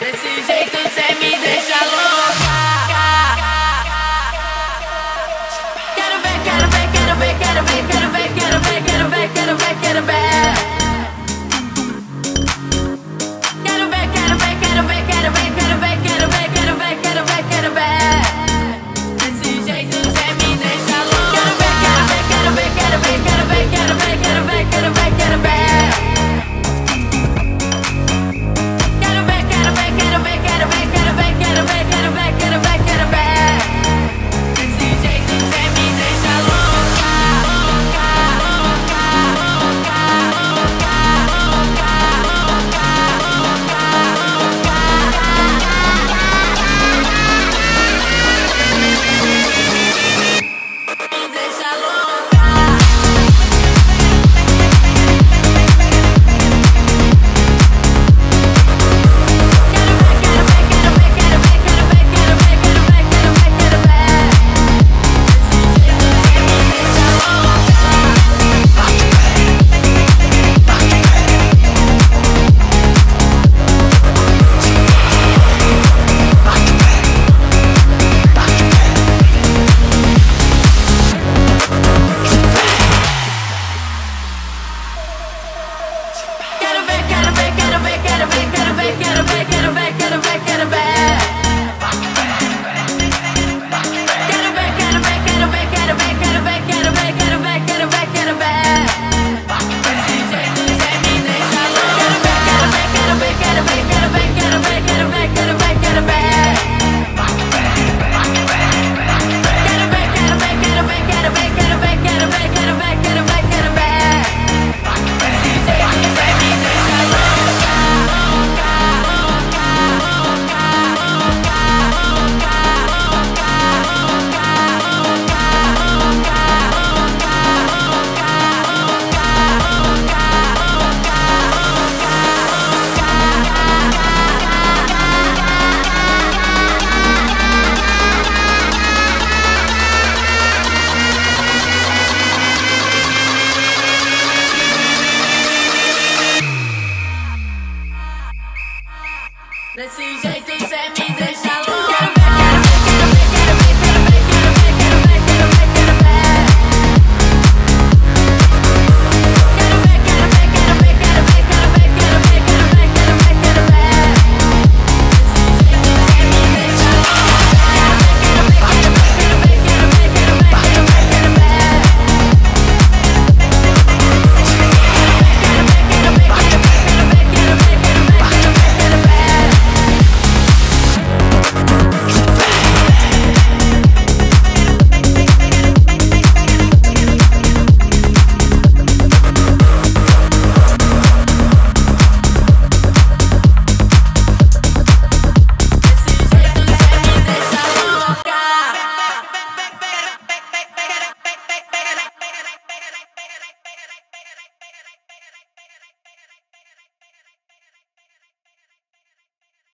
Desse jeito cê me deixa louca. Quero ver, quero ver, quero ver, quero ver, quero ver, quero ver, quero ver, quero ver, quero ver.